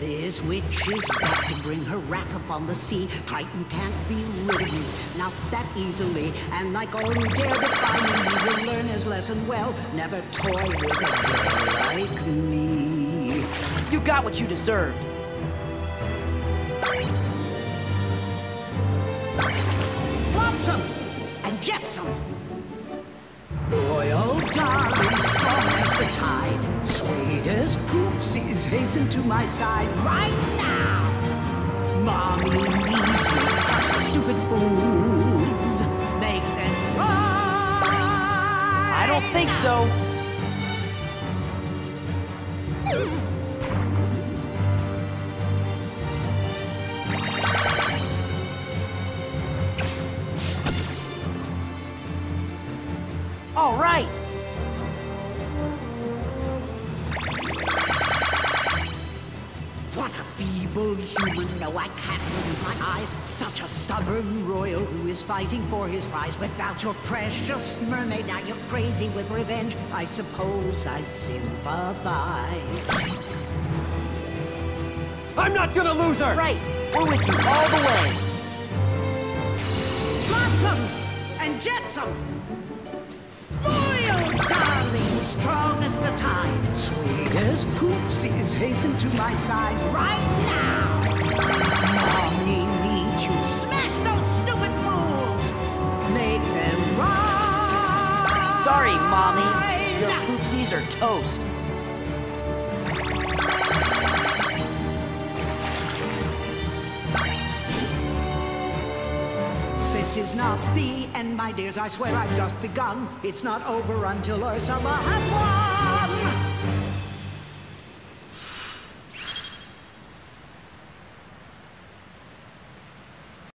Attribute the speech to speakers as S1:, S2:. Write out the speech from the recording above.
S1: This witch is got to bring her wrath upon the sea. Triton can't be rid of me, not that easily. And like all who dare defy me, he will learn his lesson well. Never toy with a girl like me.
S2: You got what you deserved.
S1: Flotsam and jetsam. Hasten to my side right now. Mommy needs you, stupid fools, make them cry.
S2: I don't think so. All right.
S1: Feeble human! No, I can't believe my eyes. Such a stubborn royal who is fighting for his prize without your precious mermaid. Now you're crazy with revenge. I suppose I sympathize.
S3: I'm not gonna lose her!
S2: Right. We're with you all the way.
S1: Flotsam and jetsam! As the tide, sweet as poopsies, hasten to my side right now! Mommy needs you, smash those stupid fools! Make them ride!
S2: Sorry, Mommy. Your poopsies are toast.
S1: This is not the end, my dears. I swear I've just begun. It's not over until Ursula has won.